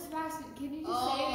Sebastian, can you just Oh, say it?